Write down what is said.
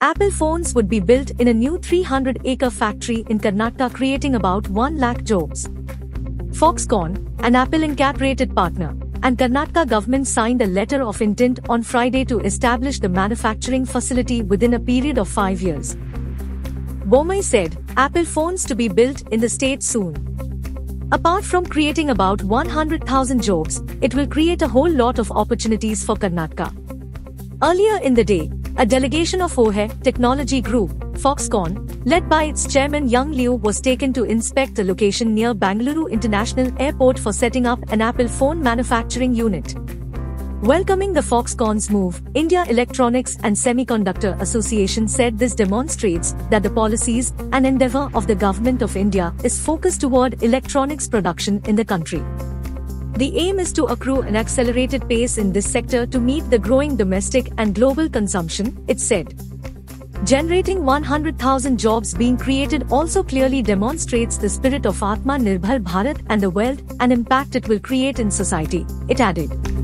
Apple phones would be built in a new 300 acre factory in Karnataka, creating about 1 lakh jobs. Foxconn, an Apple Incorporated partner, and Karnataka government signed a letter of intent on Friday to establish the manufacturing facility within a period of five years. Bommai said, Apple phones to be built in the state soon. Apart from creating about 100,000 jobs, it will create a whole lot of opportunities for Karnataka. Earlier in the day, a delegation of Hon Hai Technology Group, Foxconn, led by its chairman Young Liu was taken to inspect a location near Bangalore International Airport for setting up an Apple phone manufacturing unit. Welcoming the Foxconn's move, India Electronics and Semiconductor Association said this demonstrates that the policies and endeavor of the government of India is focused toward electronics production in the country. The aim is to accrue an accelerated pace in this sector to meet the growing domestic and global consumption, it said. Generating 100,000 jobs being created also clearly demonstrates the spirit of Atma Nirbhar Bharat and the wealth and impact it will create in society, it added.